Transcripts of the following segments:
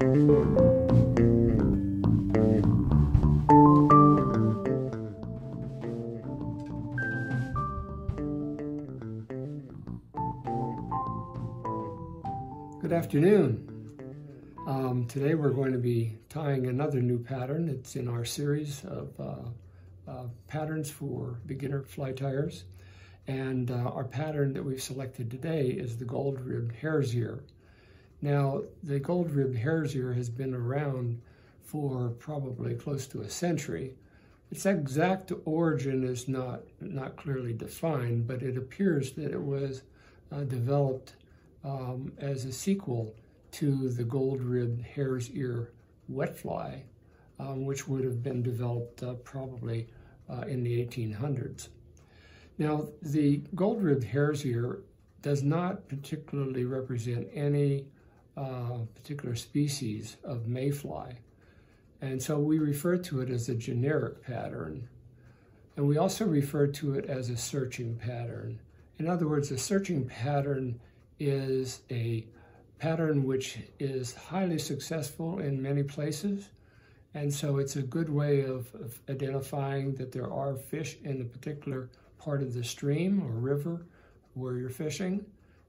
Good afternoon. Um, today we're going to be tying another new pattern. It's in our series of uh, uh, patterns for beginner fly tyers. And uh, our pattern that we've selected today is the gold-ribbed hare's ear. Now, the gold-ribbed hare's ear has been around for probably close to a century. Its exact origin is not, not clearly defined, but it appears that it was uh, developed um, as a sequel to the gold-ribbed hare's ear wet fly, um, which would have been developed uh, probably uh, in the 1800s. Now, the gold-ribbed hare's ear does not particularly represent any uh, particular species of mayfly. And so we refer to it as a generic pattern. And we also refer to it as a searching pattern. In other words, a searching pattern is a pattern which is highly successful in many places. And so it's a good way of, of, identifying that there are fish in a particular part of the stream or river where you're fishing.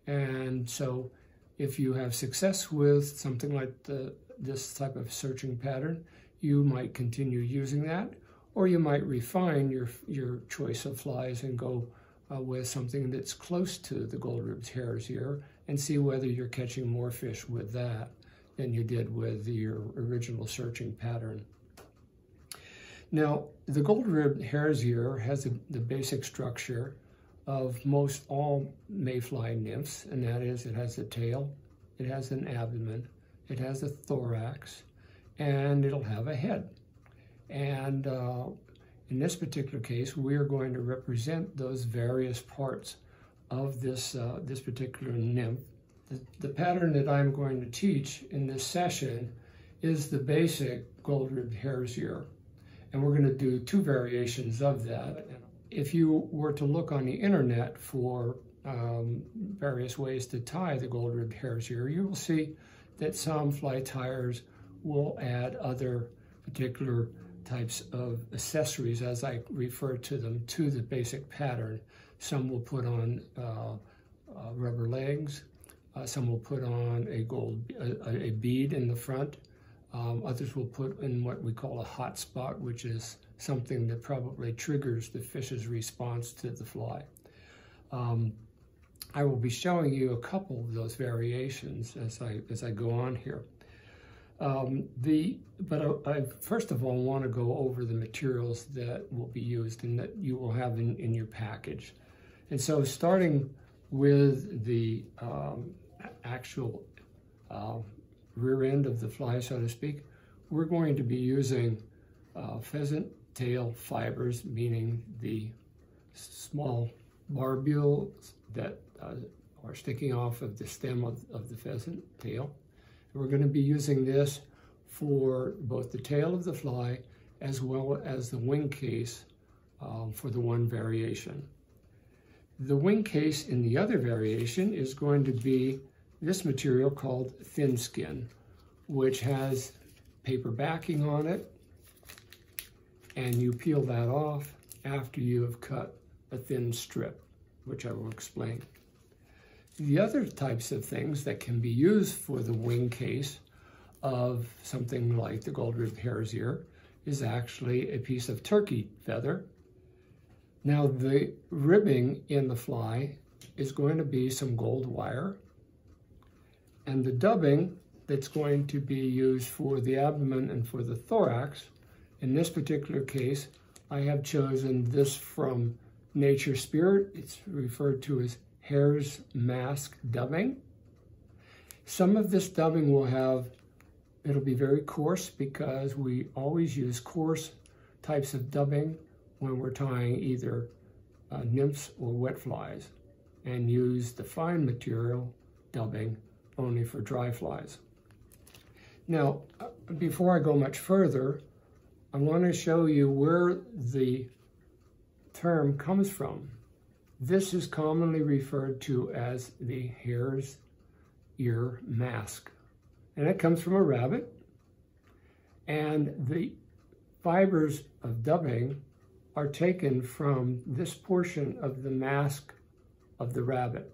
And so if you have success with something like the, this type of searching pattern, you might continue using that, or you might refine your, your choice of flies and go uh, with something that's close to the gold-ribbed hare's ear and see whether you're catching more fish with that than you did with your original searching pattern. Now, the gold-ribbed hare's ear has the, the basic structure of most all mayfly nymphs, and that is it has a tail, it has an abdomen, it has a thorax, and it'll have a head. And uh, in this particular case, we are going to represent those various parts of this, uh, this particular nymph. The, the, pattern that I'm going to teach in this session is the basic gold-ribbed hare's ear. And we're going to do two variations of that. If you were to look on the internet for um, various ways to tie the gold-ribbed hare's ear, you will see that some fly tyers will add other particular types of accessories, as I refer to them, to the basic pattern. Some will put on uh, uh, rubber legs. Uh, some will put on a gold a, a bead in the front. Um, others will put in what we call a hot spot, which is something that probably triggers the fish's response to the fly. Um, I will be showing you a couple of those variations as I as I go on here. Um, the, but I, I, first of all want to go over the materials that will be used and that you will have in, in your package. And so starting with the um, actual uh, rear end of the fly, so to speak, we're going to be using uh, pheasant tail fibers, meaning the small barbules that uh, are sticking off of the stem of, of the pheasant tail. We're going to be using this for both the tail of the fly as well as the wing case um, for the one variation. The wing case in the other variation is going to be this material called thin skin, which has paper backing on it, and you peel that off after you have cut a thin strip, which I will explain. The other types of things that can be used for the wing case of something like the gold-ribbed hare's ear is actually a piece of turkey feather. Now the ribbing in the fly is going to be some gold wire and the dubbing that's going to be used for the abdomen and for the thorax. In this particular case, I have chosen this from Nature Spirit. It's referred to as hare's mask dubbing. Some of this dubbing will have, it'll be very coarse because we always use coarse types of dubbing when we're tying either uh, nymphs or wet flies and use the fine material dubbing only for dry flies. Now, uh, before I go much further, I want to show you where the term comes from. This is commonly referred to as the hare's ear mask. and it comes from a rabbit. And the fibers of dubbing are taken from this portion of the mask of the rabbit.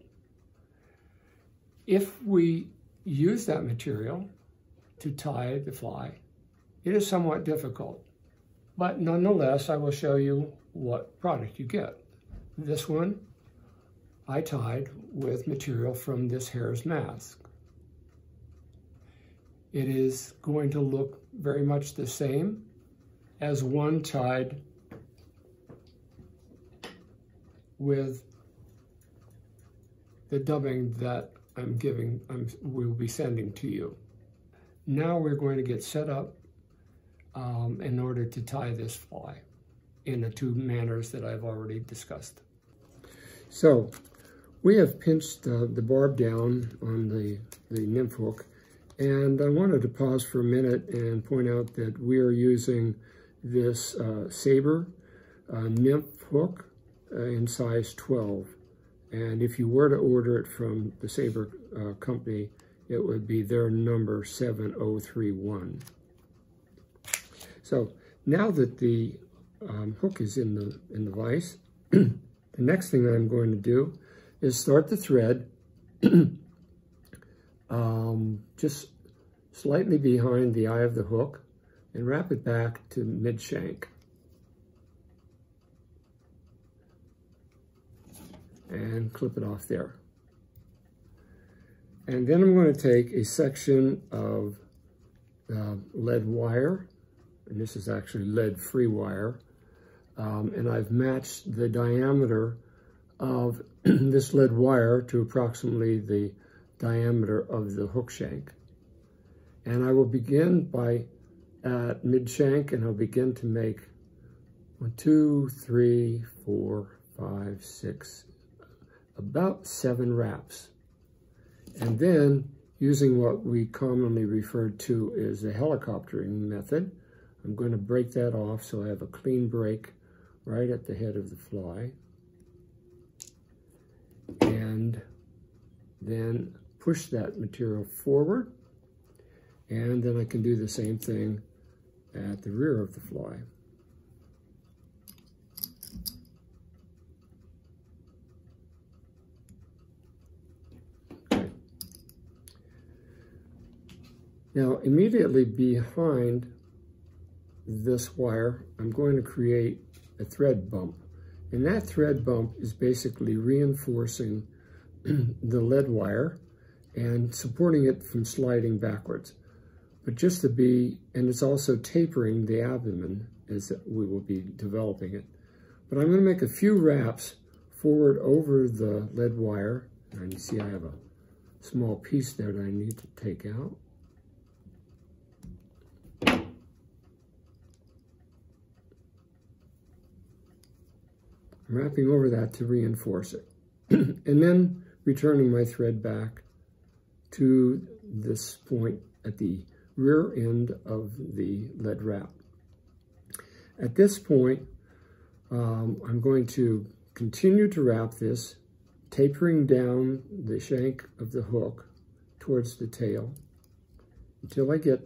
If we use that material to tie the fly, it is somewhat difficult. But nonetheless, I will show you what product you get. This one I tied with material from this hare's mask. It is going to look very much the same as one tied with the dubbing that I'm giving, I'm, will be sending to you. Now we're going to get set up um, in order to tie this fly in the two manners that I've already discussed. So we have pinched uh, the barb down on the, the nymph hook and I wanted to pause for a minute and point out that we are using this uh, saber uh, nymph hook uh, in size 12 and if you were to order it from the Saber uh, company, it would be their number 7031. So now that the um, hook is in the, in the vise, the next thing that I'm going to do is start the thread um, just slightly behind the eye of the hook and wrap it back to mid shank. and clip it off there. And then I'm going to take a section of uh, lead wire, and this is actually lead-free wire, um, and I've matched the diameter of this lead wire to approximately the diameter of the hook shank. And I will begin by at mid shank and I'll begin to make one, two, three, four, five, six, about seven wraps. And then using what we commonly refer to as the helicoptering method, I'm going to break that off so I have a clean break right at the head of the fly. And then push that material forward. And then I can do the same thing at the rear of the fly. Okay. Now, immediately behind this wire, I'm going to create a thread bump. And that thread bump is basically reinforcing the lead wire and supporting it from sliding backwards. But just to be, and it's also tapering the abdomen as we will be developing it. But I'm going to make a few wraps forward over the lead wire. And you see I have a small piece there that I need to take out. Wrapping over that to reinforce it. and then returning my thread back to this point at the rear end of the lead wrap. At this point, um, I'm going to continue to wrap this, tapering down the shank of the hook towards the tail until I get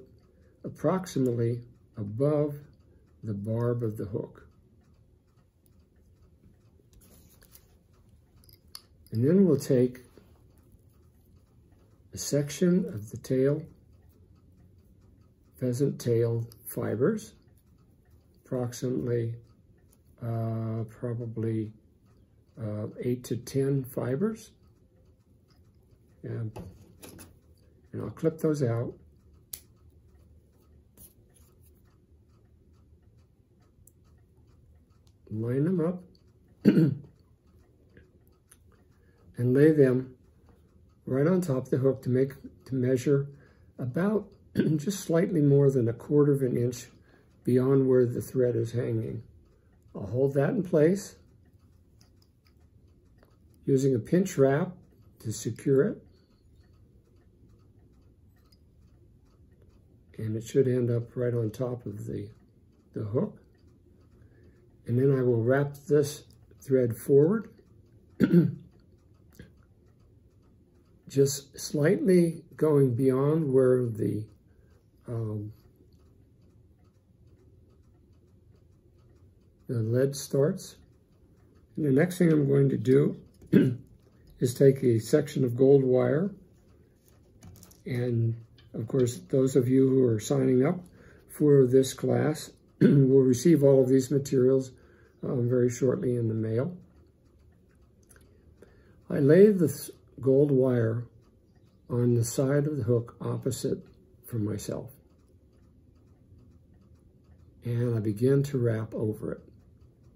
approximately above the barb of the hook. And then we'll take a section of the tail, pheasant tail fibers, approximately uh, probably uh, 8 to 10 fibers. And, and I'll clip those out. Line them up. and lay them right on top of the hook to make to measure about just slightly more than a quarter of an inch beyond where the thread is hanging. I'll hold that in place using a pinch wrap to secure it. And it should end up right on top of the, the hook. And then I will wrap this thread forward just slightly going beyond where the um, the lead starts. And the next thing I'm going to do is take a section of gold wire and of course those of you who are signing up for this class will receive all of these materials um, very shortly in the mail. I lay the gold wire on the side of the hook opposite from myself. And I begin to wrap over it.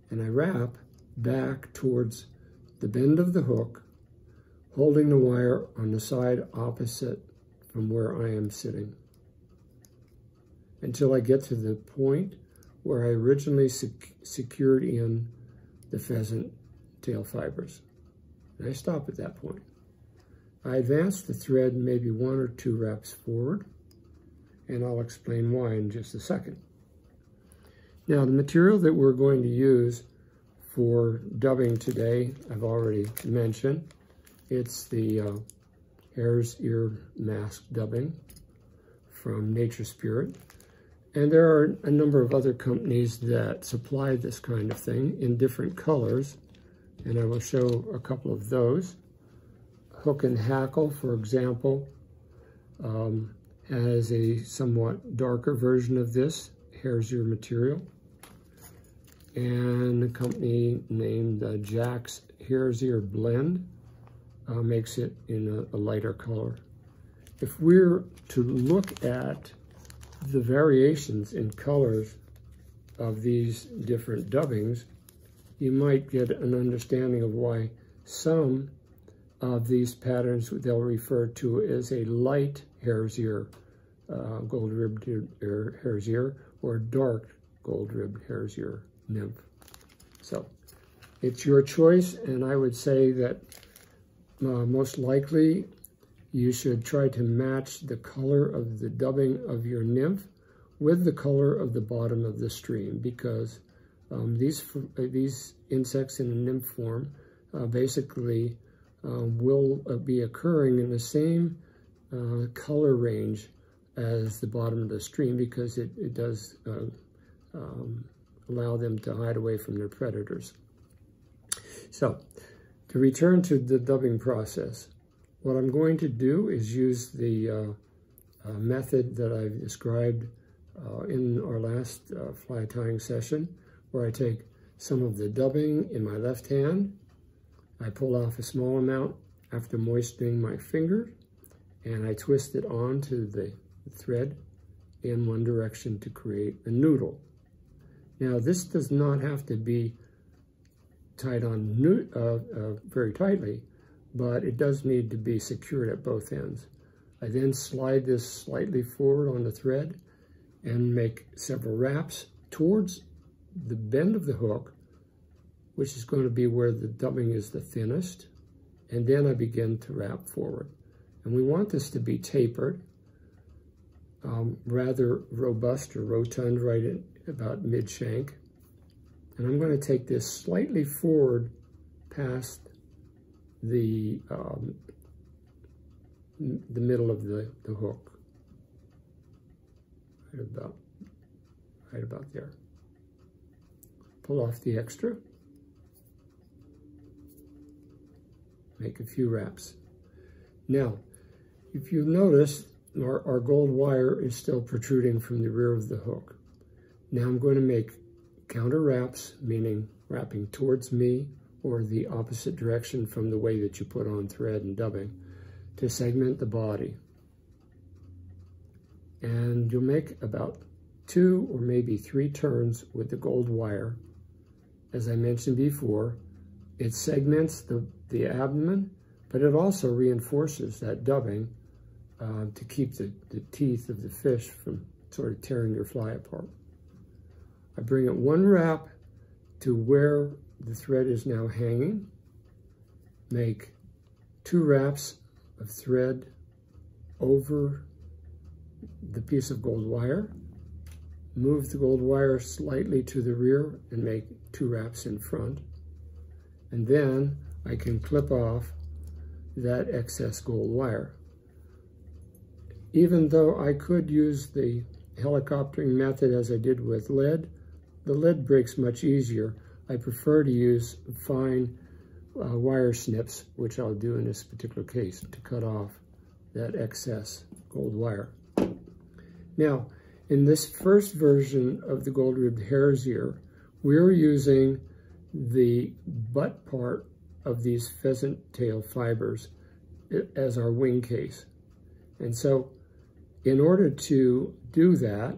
And I wrap back towards the bend of the hook, holding the wire on the side opposite from where I am sitting until I get to the point where I originally sec secured in the pheasant tail fibers. And I stop at that point. I advance the thread maybe one or two wraps forward, and I'll explain why in just a second. Now, the material that we're going to use for dubbing today, I've already mentioned. It's the uh, Ear Mask Dubbing from Nature Spirit. And there are a number of other companies that supply this kind of thing in different colors, and I will show a couple of those. Hook and Hackle, for example, um, has a somewhat darker version of this hare's ear material. And a company named uh, Jack's Hare's Ear Blend uh, makes it in a, a lighter color. If we're to look at the variations in colors of these different dubbings, you might get an understanding of why some of these patterns they'll refer to as a light hare's ear, uh, gold-ribbed hare's ear, or dark gold-ribbed hare's ear nymph. So it's your choice, and I would say that uh, most likely you should try to match the color of the dubbing of your nymph with the color of the bottom of the stream because um, these, uh, these insects in a nymph form uh, basically will uh, be occurring in the same uh, color range as the bottom of the stream because it, it does uh, um, allow them to hide away from their predators. So, to return to the dubbing process, what I'm going to do is use the uh, uh, method that I've described uh, in our last fly tying session, where I take some of the dubbing in my left hand, I pull off a small amount after moistening my finger, and I twist it onto the thread in one direction to create a noodle. Now this does not have to be tied on uh, uh, very tightly, but it does need to be secured at both ends. I then slide this slightly forward on the thread and make several wraps towards the bend of the hook, which is going to be where the dubbing is the thinnest. And then I begin to wrap forward. And we want this to be tapered, um, rather robust or rotund right at about mid-shank. And I'm going to take this slightly forward past the um, the middle of the, the hook. Right about, right about there. Pull off the extra. Make a few wraps. Now, if you notice, our, our gold wire is still protruding from the rear of the hook. Now I'm going to make counter wraps, meaning wrapping towards me or the opposite direction from the way that you put on thread and dubbing to segment the body. And you'll make about two or maybe three turns with the gold wire. As I mentioned before, it segments the, the abdomen, but it also reinforces that dubbing uh, to keep the, the teeth of the fish from sort of tearing your fly apart. I bring it one wrap to where the thread is now hanging. Make two wraps of thread over the piece of gold wire. Move the gold wire slightly to the rear and make two wraps in front. And then I can clip off that excess gold wire. Even though I could use the helicoptering method as I did with lead, the lead breaks much easier. I prefer to use fine uh, wire snips, which I'll do in this particular case, to cut off that excess gold wire. Now, in this first version of the gold-ribbed hare's ear, we're using the butt part of these pheasant tail fibers as our wing case. And so in order to do that,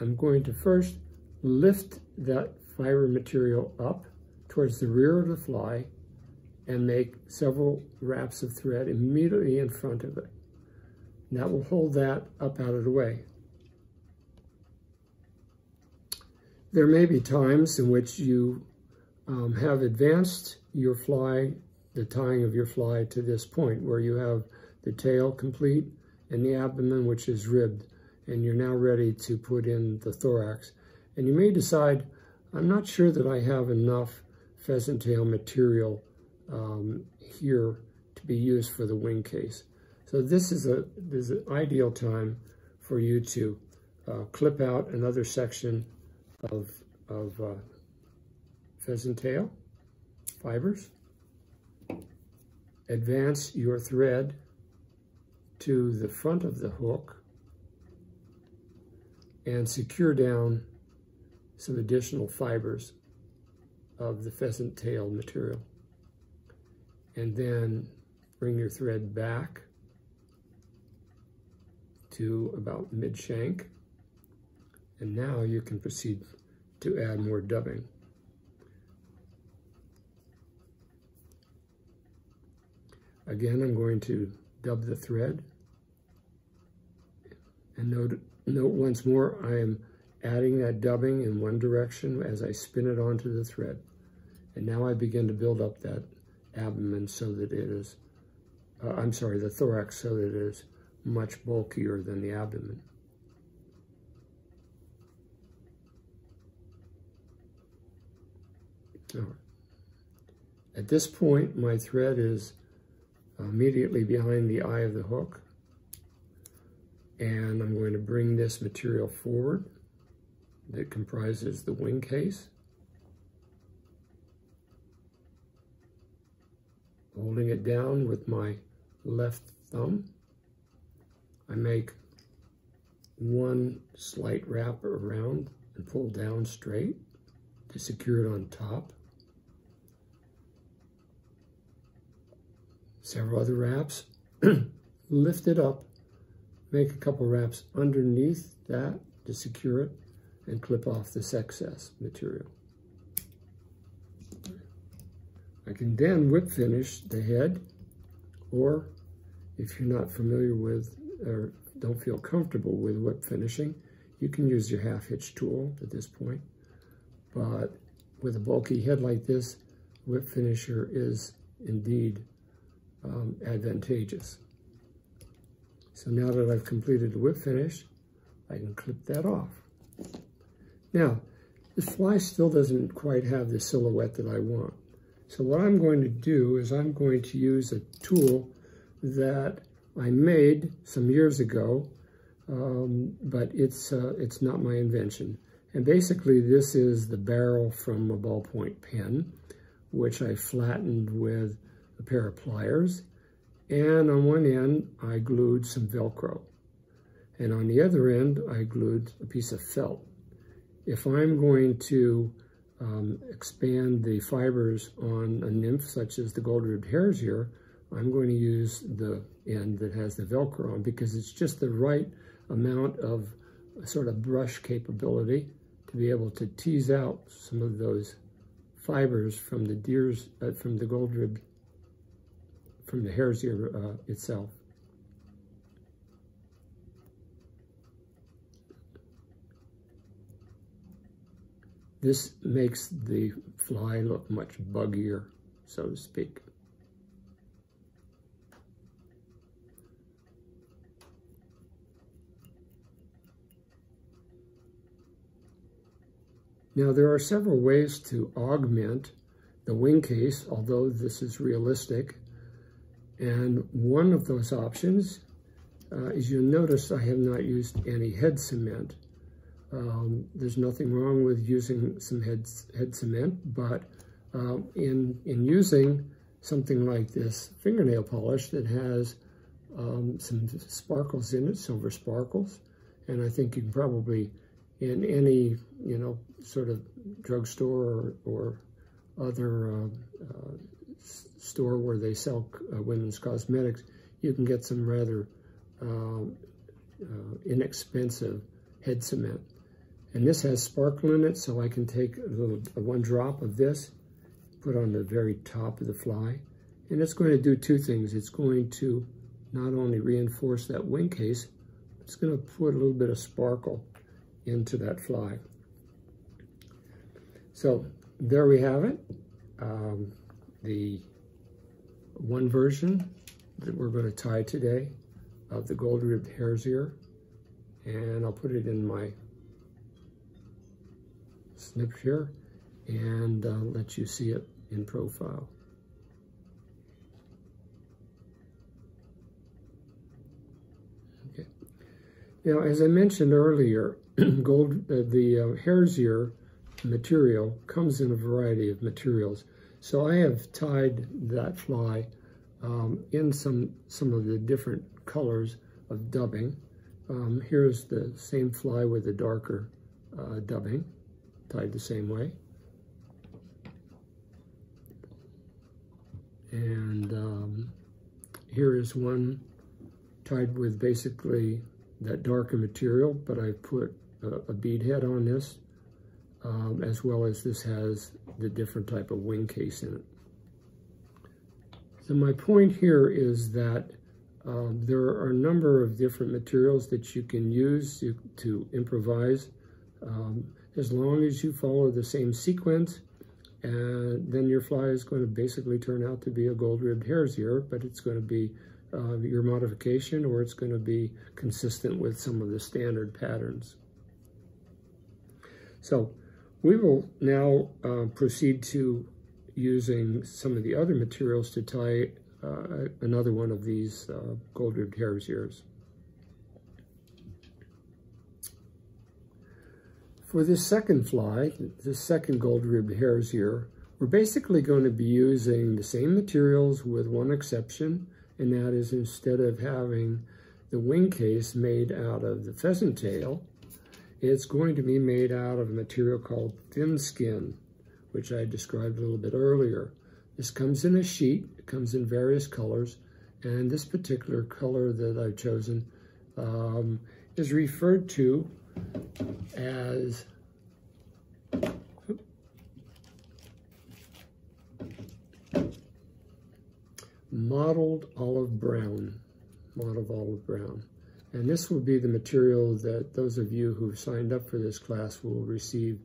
I'm going to first lift that fiber material up towards the rear of the fly and make several wraps of thread immediately in front of it. And that will hold that up out of the way. There may be times in which you um, have advanced your fly, the tying of your fly to this point where you have the tail complete and the abdomen, which is ribbed, and you're now ready to put in the thorax. And you may decide, I'm not sure that I have enough pheasant tail material um, here to be used for the wing case. So this is, a, this is an ideal time for you to uh, clip out another section of, of uh, pheasant tail fibers, advance your thread to the front of the hook and secure down some additional fibers of the pheasant tail material. And then bring your thread back to about mid-shank. And now you can proceed to add more dubbing. Again, I'm going to dub the thread. And note, note once more, I am adding that dubbing in one direction as I spin it onto the thread. And now I begin to build up that abdomen so that it is, uh, I'm sorry, the thorax so that it is much bulkier than the abdomen. At this point, my thread is immediately behind the eye of the hook. And I'm going to bring this material forward that comprises the wing case. Holding it down with my left thumb, I make one slight wrap around and pull down straight to secure it on top. Several other wraps, lift it up, make a couple wraps underneath that to secure it, and clip off this excess material. I can then whip finish the head, or if you're not familiar with or don't feel comfortable with whip finishing, you can use your half hitch tool at this point. But with a bulky head like this, whip finisher is indeed um, advantageous. So now that I've completed the whip finish, I can clip that off. Now, the fly still doesn't quite have the silhouette that I want. So what I'm going to do is I'm going to use a tool that I made some years ago, um, but it's, uh, it's not my invention. And basically this is the barrel from a ballpoint pen, which I flattened with a pair of pliers, and on one end I glued some Velcro. And on the other end, I glued a piece of felt. If I'm going to um, expand the fibers on a nymph such as the gold-ribbed hare's ear, I'm going to use the end that has the Velcro on because it's just the right amount of sort of brush capability to be able to tease out some of those fibers from the deer's, uh, from the gold-ribbed from the hare's ear uh, itself. This makes the fly look much buggier, so to speak. Now there are several ways to augment the wing case, although this is realistic And one of those options uh, is you'll notice I have not used any head cement. Um, there's nothing wrong with using some head, head cement, but uh, in, in using something like this fingernail polish that has um, some sparkles in it, silver sparkles, and I think you can probably, in any, you know, sort of drugstore or, or other uh, uh, store where they sell uh, women's cosmetics, you can get some rather um, uh, inexpensive head cement. And this has sparkle in it, so I can take a little a one drop of this, put on the very top of the fly, and it's going to do two things. It's going to not only reinforce that wing case, it's going to put a little bit of sparkle into that fly. So there we have it. Um, the one version that we're going to tie today of the gold-ribbed hare's ear. And I'll put it in my snip here and uh, let you see it in profile. Okay. Now, as I mentioned earlier, gold, uh, the uh, hare's ear material comes in a variety of materials. So I have tied that fly um, in some, some of the different colors of dubbing. Um, here's the same fly with the darker uh, dubbing, tied the same way. And um, here is one tied with basically that darker material, but I put a, a bead head on this, um, as well as this has the different type of wing case in it. So my point here is that um, there are a number of different materials that you can use to, to improvise um, as long as you follow the same sequence and then your fly is going to basically turn out to be a gold-ribbed hare's ear, but it's going to be uh, your modification or it's going to be consistent with some of the standard patterns. So we will now uh, proceed to using some of the other materials to tie uh, another one of these uh, gold-ribbed hare's ears. For this second fly, this second gold-ribbed hare's ear, we're basically going to be using the same materials with one exception, and that is instead of having the wing case made out of the pheasant tail, it's going to be made out of a material called thin skin, which I described a little bit earlier. This comes in a sheet, it comes in various colors, and this particular color that I've chosen um, is referred to as mottled olive brown, mottled olive brown. And this will be the material that those of you who've signed up for this class will receive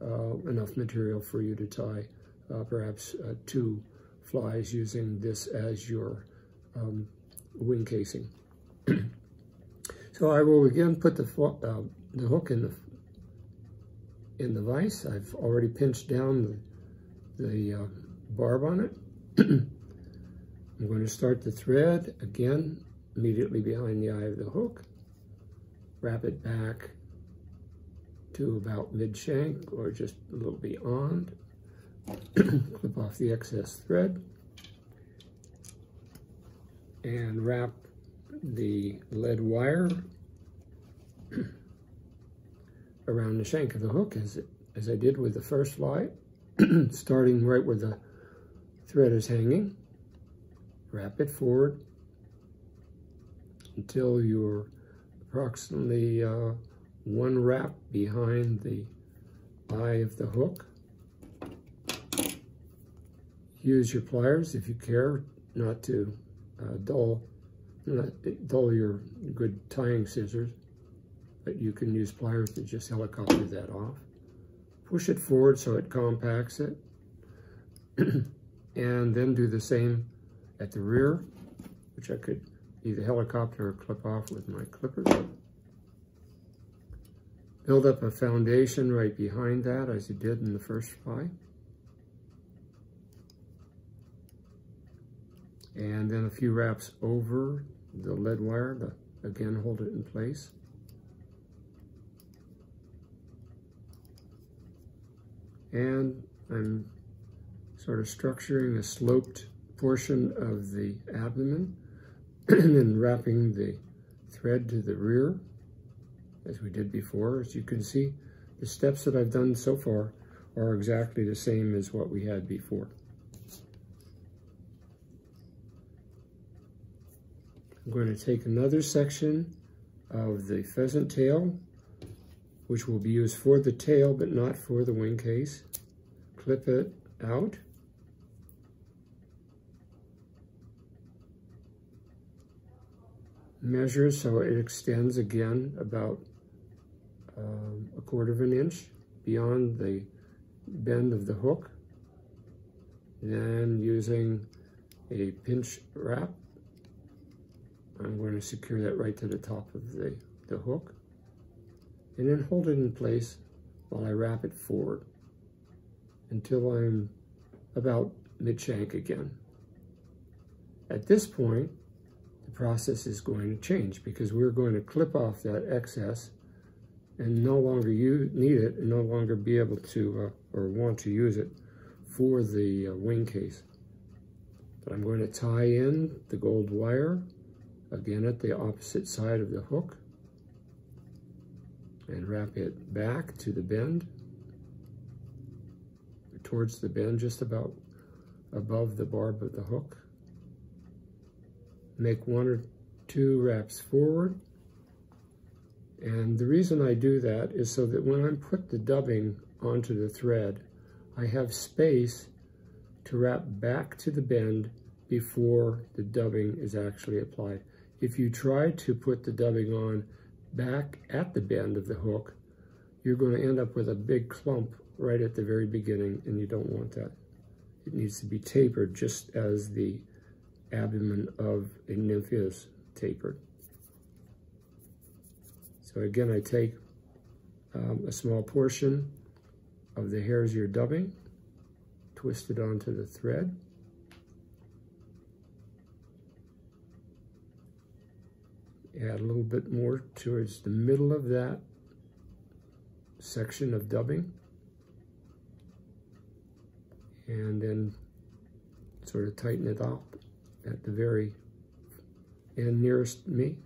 uh, enough material for you to tie uh, perhaps uh, two flies using this as your um, wing casing. so I will again put the, uh, the hook in the in the vise. I've already pinched down the, the uh, barb on it. I'm going to start the thread again immediately behind the eye of the hook. Wrap it back to about mid-shank or just a little beyond. clip off the excess thread and wrap the lead wire around the shank of the hook as, it, as I did with the first fly, starting right where the thread is hanging. Wrap it forward until you're approximately uh, one wrap behind the eye of the hook. Use your pliers if you care not to uh, dull, not dull your good tying scissors, but you can use pliers to just helicopter that off. Push it forward so it compacts it, and then do the same at the rear, which I could either helicopter or clip off with my clippers. Build up a foundation right behind that as you did in the first fly. And then a few wraps over the lead wire to again hold it in place. And I'm sort of structuring a sloped portion of the abdomen and then wrapping the thread to the rear as we did before. As you can see, the steps that I've done so far are exactly the same as what we had before. I'm going to take another section of the pheasant tail, which will be used for the tail, but not for the wing case. Clip it out. Measure so it extends again about um, a quarter of an inch beyond the bend of the hook. Then using a pinch wrap, I'm going to secure that right to the top of the, the hook and then hold it in place while I wrap it forward until I'm about mid-shank again. At this point, process is going to change because we're going to clip off that excess and no longer you need it and no longer be able to uh, or want to use it for the uh, wing case. But I'm going to tie in the gold wire again at the opposite side of the hook and wrap it back to the bend towards the bend just about above the barb of the hook. Make one or two wraps forward and the reason I do that is so that when I put the dubbing onto the thread, I have space to wrap back to the bend before the dubbing is actually applied. If you try to put the dubbing on back at the bend of the hook, you're going to end up with a big clump right at the very beginning, and you don't want that. It needs to be tapered just as the abdomen of is tapered. So again, I take um, a small portion of the hare's ear dubbing, twist it onto the thread, add a little bit more towards the middle of that section of dubbing, and then sort of tighten it up at the very end nearest me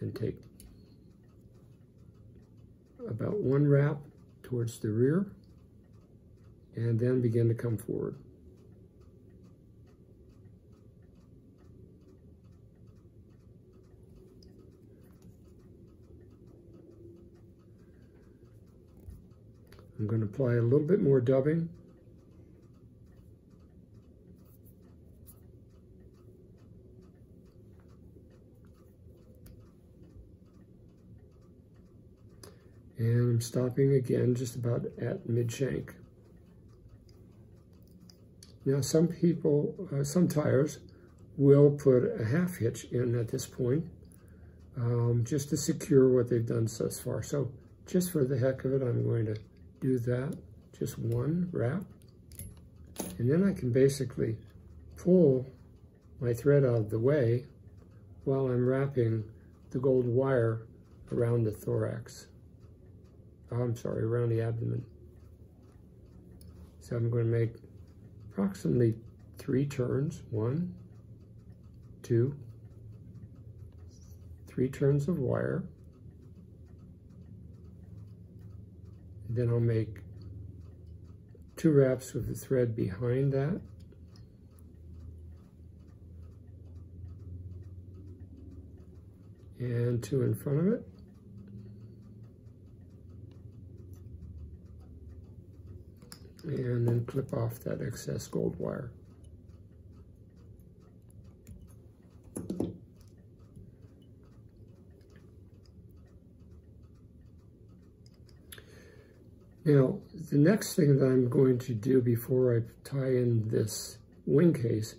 and take about one wrap towards the rear and then begin to come forward. I'm going to apply a little bit more dubbing And I'm stopping again just about at mid-shank. Now some people, uh, some tyers will put a half hitch in at this point um, just to secure what they've done thus far. So just for the heck of it, I'm going to do that, just one wrap. And then I can basically pull my thread out of the way while I'm wrapping the gold wire around the thorax Oh, I'm sorry, around the abdomen. So I'm going to make approximately three turns. One, two, three turns of wire. Then I'll make two wraps with the thread behind that. And two in front of it. And then clip off that excess gold wire. Now, the next thing that I'm going to do before I tie in this wing case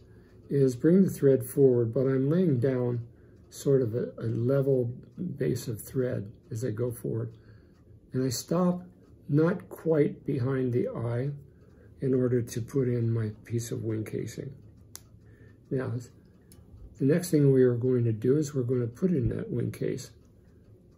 is bring the thread forward, but I'm laying down sort of a, a level base of thread as I go forward. And I stop not quite behind the eye, in order to put in my piece of wing casing. Now, the next thing we are going to do is we're going to put in that wing case.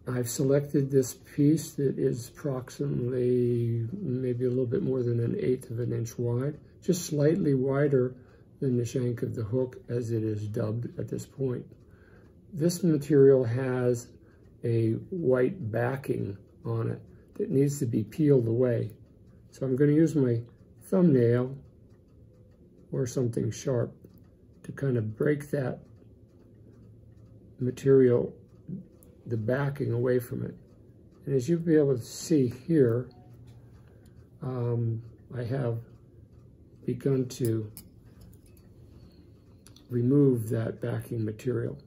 I've selected this piece that is approximately maybe a little bit more than an eighth of an inch wide, just slightly wider than the shank of the hook as it is dubbed at this point. This material has a white backing on it that needs to be peeled away. So I'm going to use my thumbnail or something sharp to kind of break that material, the backing away from it. And as you'll be able to see here, um, I have begun to remove that backing material.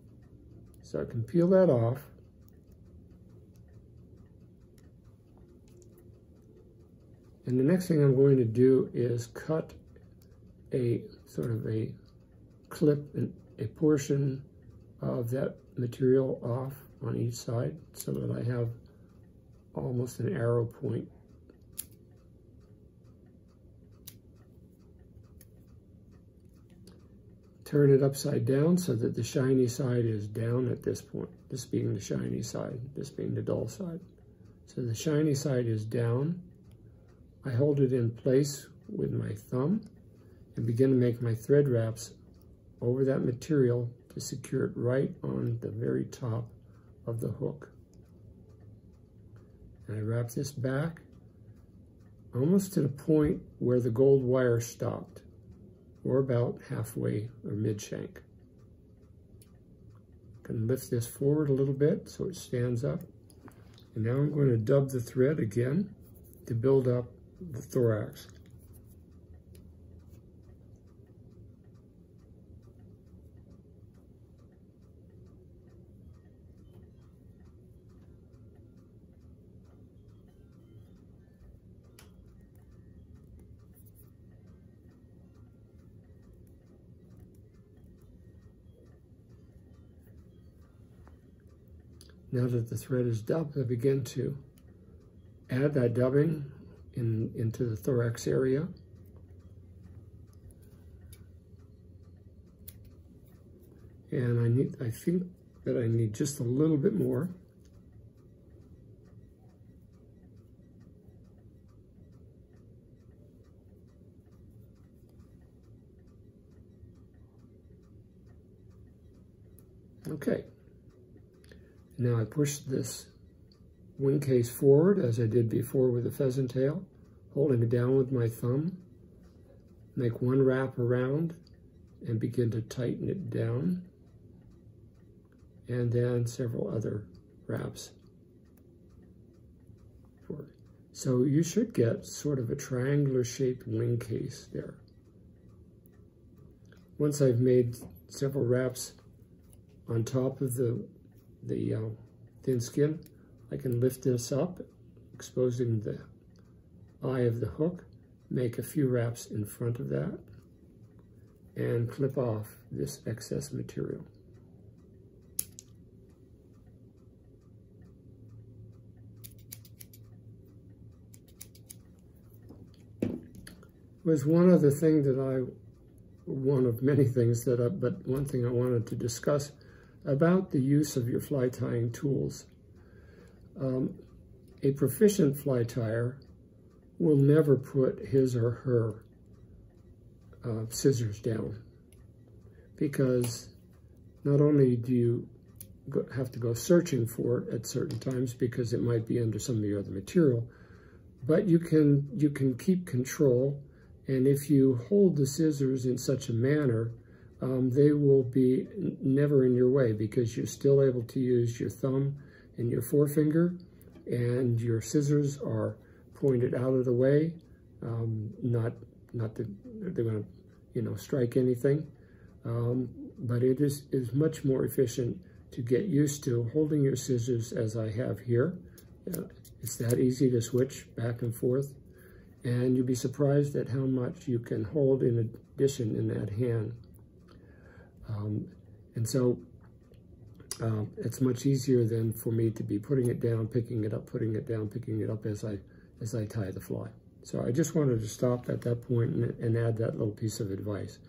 So I can peel that off. And the next thing I'm going to do is cut a sort of a clip, and a portion of that material off on each side so that I have almost an arrow point. Turn it upside down so that the shiny side is down at this point, this being the shiny side, this being the dull side. So the shiny side is down. I hold it in place with my thumb and begin to make my thread wraps over that material to secure it right on the very top of the hook. And I wrap this back almost to the point where the gold wire stopped, or about halfway or mid-shank. Can lift this forward a little bit so it stands up. And now I'm going to dub the thread again to build up the thorax. Now that the thread is dubbed, I begin to add that dubbing in, into the thorax area. And I need, I think that I need just a little bit more. Okay. Now I push this wing case forward as I did before with the pheasant tail, holding it down with my thumb. Make one wrap around and begin to tighten it down. And then several other wraps. So you should get sort of a triangular shaped wing case there. Once I've made several wraps on top of the the uh, thin skin, I can lift this up, exposing the eye of the hook, make a few wraps in front of that, and clip off this excess material. was one other thing that I, one of many things that I, but one thing I wanted to discuss about the use of your fly tying tools. Um, a proficient fly tyer will never put his or her uh, scissors down because not only do you go, have to go searching for it at certain times because it might be under some of your other material, but you can you can keep control. And if you hold the scissors in such a manner um, they will be never in your way because you're still able to use your thumb and your forefinger and your scissors are pointed out of the way, um, not, not that they're going to, you know, strike anything. Um, but it is, is much more efficient to get used to holding your scissors as I have here. Uh, it's that easy to switch back and forth. And you'll be surprised at how much you can hold in addition in that hand. Um, and so uh, it's much easier than for me to be putting it down, picking it up, putting it down, picking it up as I, as I tie the fly. So I just wanted to stop at that point and, and add that little piece of advice.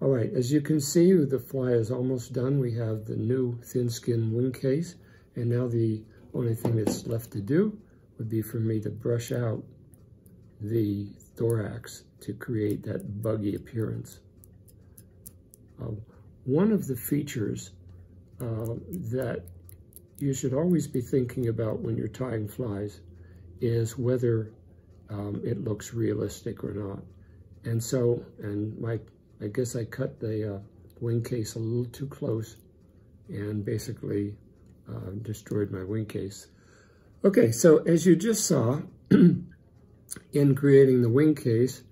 All right, as you can see, the fly is almost done. We have the new thin skin wing case, and now the only thing that's left to do would be for me to brush out the thorax to create that buggy appearance. Uh, one of the features uh, that you should always be thinking about when you're tying flies is whether um, it looks realistic or not. And so, and my, I guess I cut the uh, wing case a little too close and basically uh, destroyed my wing case. Okay, so as you just saw, in creating the wing case,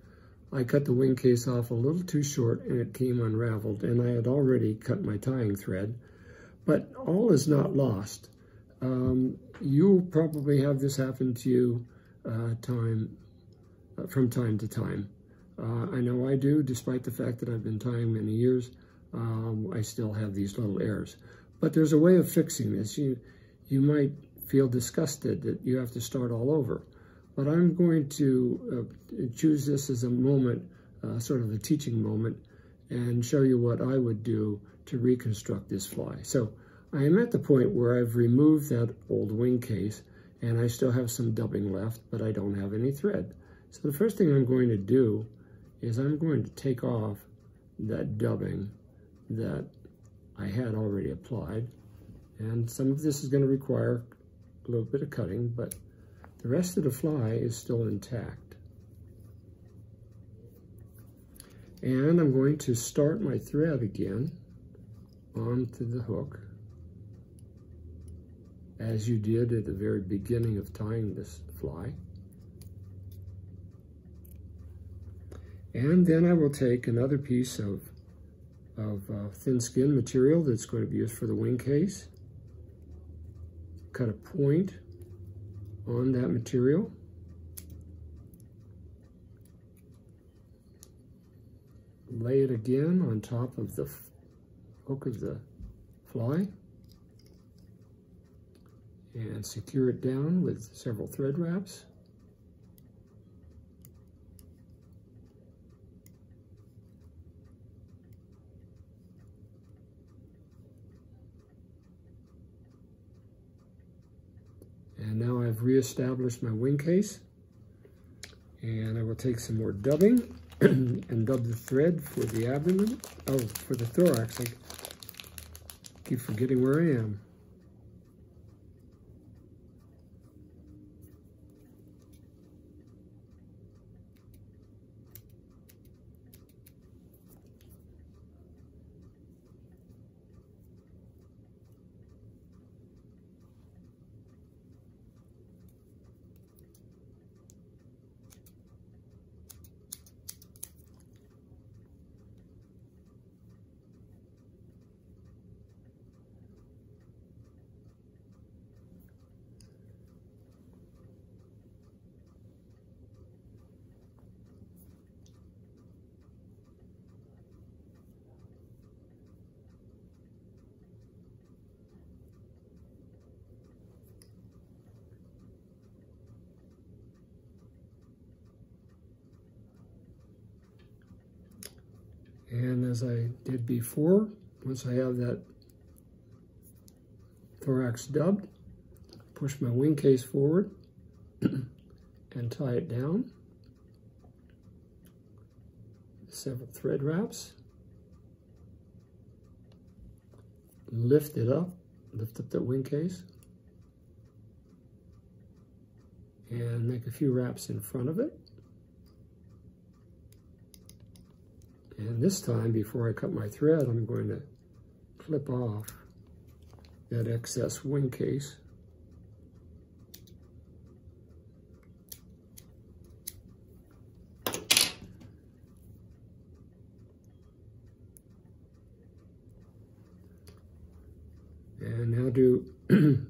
I cut the wing case off a little too short and it came unraveled and I had already cut my tying thread. But all is not lost. Um, you'll probably have this happen to you uh, time uh, from time to time. Uh, I know I do, despite the fact that I've been tying many years, um, I still have these little errors. But there's a way of fixing this. You, you might feel disgusted that you have to start all over. But I'm going to uh, choose this as a moment, uh, sort of a teaching moment, and show you what I would do to reconstruct this fly. So I am at the point where I've removed that old wing case and I still have some dubbing left, but I don't have any thread. So the first thing I'm going to do is I'm going to take off that dubbing that I had already applied. And some of this is going to require a little bit of cutting, but the rest of the fly is still intact. And I'm going to start my thread again onto the hook as you did at the very beginning of tying this fly. And then I will take another piece of, of uh, thin skin material that's going to be used for the wing case, cut a point on that material, lay it again on top of the hook of the fly, and secure it down with several thread wraps. And now I've reestablished my wing case. And I will take some more dubbing and dub the thread for the abdomen. Oh, for the thorax. I keep forgetting where I am. And as I did before, once I have that thorax dubbed, push my wing case forward and tie it down. Several thread wraps. Lift it up, lift up the wing case. And make a few wraps in front of it. And this time, before I cut my thread, I'm going to clip off that excess wing case. And now do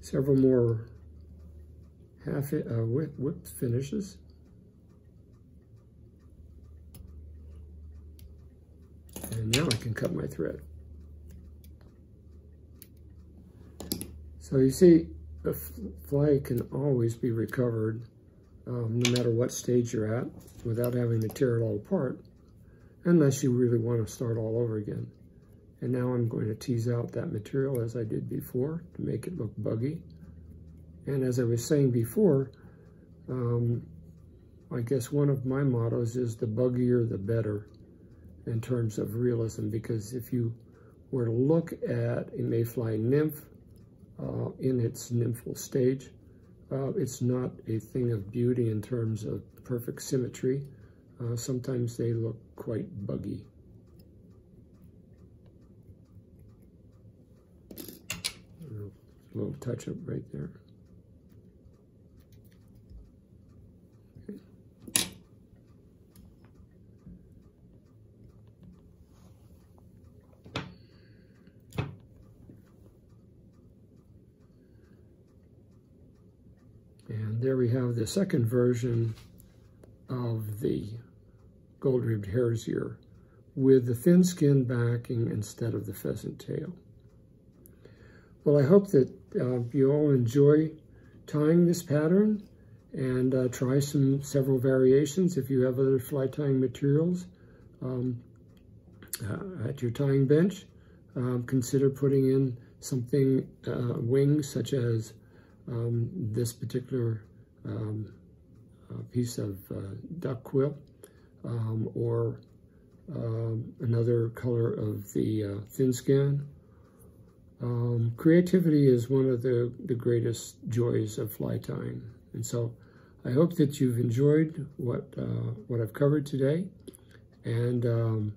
several more half uh, whipped finishes. Now I can cut my thread. So you see, a fly can always be recovered um, no matter what stage you're at, without having to tear it all apart, unless you really want to start all over again. And now I'm going to tease out that material as I did before to make it look buggy. And as I was saying before, um, I guess one of my mottos is the buggier the better in terms of realism because if you were to look at a mayfly nymph uh, in its nymphal stage, uh, it's not a thing of beauty in terms of perfect symmetry. Uh, sometimes they look quite buggy. A little touch up right there. And there we have the second version of the gold-ribbed hare's ear with the thin skin backing instead of the pheasant tail. Well, I hope that uh, you all enjoy tying this pattern and uh, try some several variations if you have other fly tying materials um, uh, at your tying bench. Um, consider putting in something uh, wings such as um, this particular um, uh, piece of uh, duck quill um, or um, another color of the uh, thin skin. Um, creativity is one of the, the greatest joys of fly tying. And so I hope that you've enjoyed what, uh, what I've covered today. And um,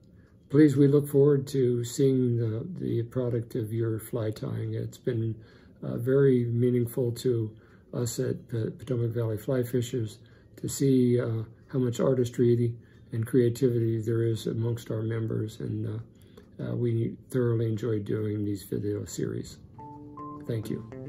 please, we look forward to seeing the, the product of your fly tying. It's been uh, very meaningful to us at Potomac Valley Fly Fishers to see uh, how much artistry and creativity there is amongst our members. And uh, uh we thoroughly enjoy doing these video series. Thank you.